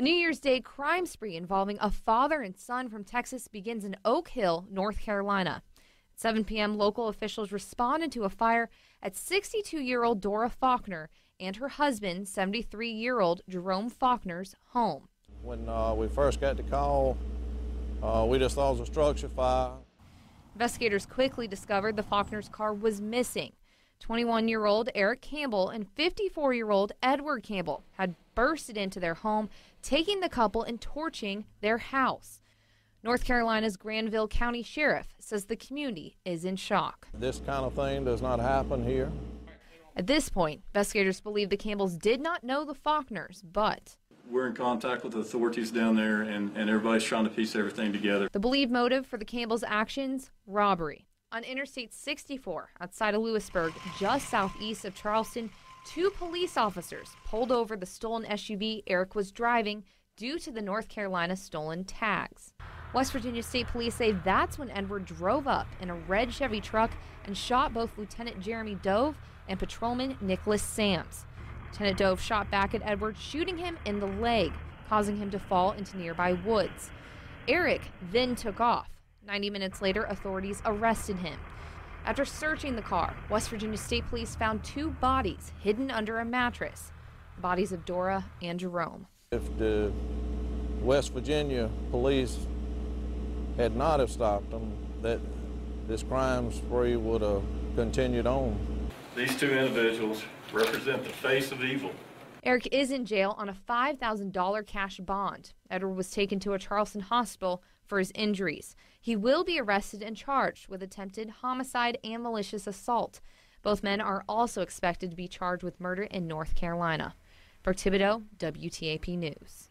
A New Year's Day crime spree involving a father and son from Texas begins in Oak Hill, North Carolina. At 7 p.m., local officials responded to a fire at 62 year old Dora Faulkner and her husband, 73 year old Jerome Faulkner's home. When uh, we first got the call, uh, we just thought it was a structure fire. Investigators quickly discovered the Faulkner's car was missing. 21 year old Eric Campbell and 54 year old Edward Campbell had bursted into their home, taking the couple and torching their house. North Carolina's Granville County Sheriff says the community is in shock. This kind of thing does not happen here. At this point, investigators believe the Campbells did not know the Faulkners, but we're in contact with the authorities down there, and, and everybody's trying to piece everything together. The believed motive for the Campbells' actions robbery. On Interstate 64, outside of Lewisburg, just southeast of Charleston, two police officers pulled over the stolen SUV Eric was driving due to the North Carolina stolen tags. West Virginia State Police say that's when Edward drove up in a red Chevy truck and shot both Lieutenant Jeremy Dove and Patrolman Nicholas Sams. Lieutenant Dove shot back at Edward, shooting him in the leg, causing him to fall into nearby woods. Eric then took off. 90 minutes later, authorities arrested him. After searching the car, West Virginia State Police found two bodies hidden under a mattress the bodies of Dora and Jerome. If the West Virginia police had not have stopped them, that this crime spree would have continued on. These two individuals represent the face of evil. Eric is in jail on a $5,000 cash bond. Edward was taken to a Charleston hospital for his injuries. He will be arrested and charged with attempted homicide and malicious assault. Both men are also expected to be charged with murder in North Carolina. For Thibodaux, WTAP News.